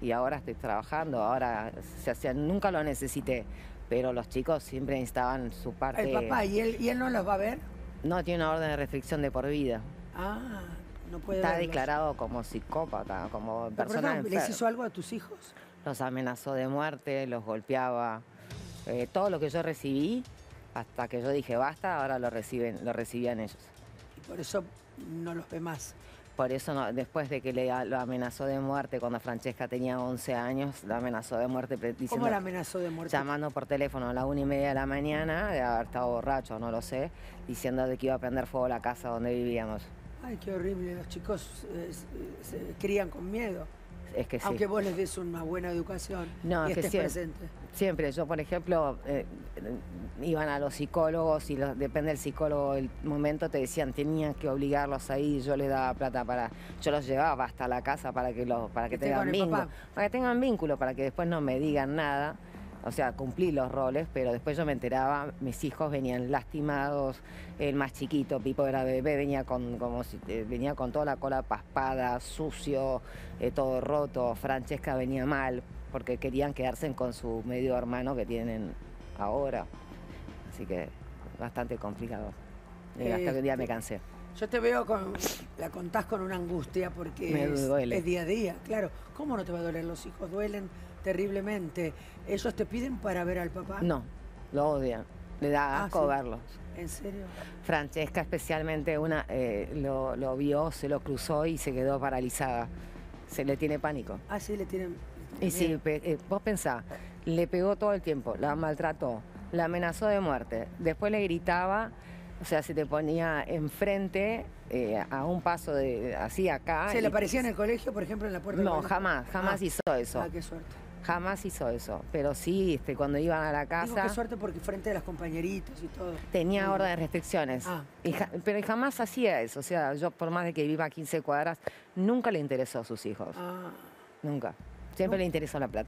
y ahora estoy trabajando, ahora se hacía, nunca lo necesité, pero los chicos siempre necesitaban su parte. El papá, ¿y él, ¿y él no los va a ver? No, tiene una orden de restricción de por vida. Ah, no puede Está verlos. declarado como psicópata, como Pero, persona perdón, ¿Les hizo algo a tus hijos? Los amenazó de muerte, los golpeaba. Eh, todo lo que yo recibí, hasta que yo dije basta, ahora lo reciben, lo recibían ellos. Y por eso no los ve más. Por eso no- después de que le, lo amenazó de muerte cuando Francesca tenía 11 años, la amenazó de muerte pre- ¿Cómo diciendo, la amenazó de muerte? llamando por teléfono a la una y media de la mañana, de haber estado borracho, no lo sé, diciendo de que iba a prender fuego la casa donde vivíamos. Ay, qué horrible. Los chicos eh, se, se crían con miedo. Es que sí. Aunque vos les des una buena educación No, y es que estés siempre- presente. Siempre, yo por ejemplo, eh, iban a los psicólogos y los- depende del psicólogo el momento, te decían tenían que obligarlos ahí, yo les daba plata para, yo los llevaba hasta la casa para que los, para que Que tengan vínculo, para que tengan vínculo, para que después no me digan nada. O sea, cumplí los roles, pero después yo me enteraba, mis hijos venían lastimados, el más chiquito, Pipo era bebé, venía con, como si, eh, venía con toda la cola paspada, sucio, eh, todo roto, Francesca venía mal, porque querían quedarse con su medio hermano que tienen ahora. Así que bastante complicado. Y hasta que un día me Este, cansé. Yo te veo con, la contás con una angustia porque Me es, duele. es día a día, claro. ¿Cómo no te va a doler? Los hijos duelen terriblemente. ¿Ellos te piden para ver al papá? No, lo odian. Le da Ah, asco sí. verlos. ¿En serio? Francesca especialmente una eh, lo, lo vio, se lo cruzó y se quedó paralizada. Se le tiene pánico. Ah, sí, le tienen... Y sí, eh, vos pensá, le pegó todo el tiempo, la maltrató, la amenazó de muerte, después le gritaba, o sea, se te ponía enfrente eh, a un paso de así acá. ¿Se le aparecía en el colegio, por ejemplo, en la puerta No, jamás, jamás Ah. hizo eso. Ah, qué suerte. Jamás hizo eso. Pero sí, este, cuando iban a la Digo, casa qué suerte porque frente a las compañeritas y todo. tenía Mm. orden de restricciones. Ah. Y ja- pero jamás hacía eso. O sea, yo por más de que viva a 15 cuadras, nunca le interesó a sus hijos. Ah, Nunca. Siempre No. le interesó la plata.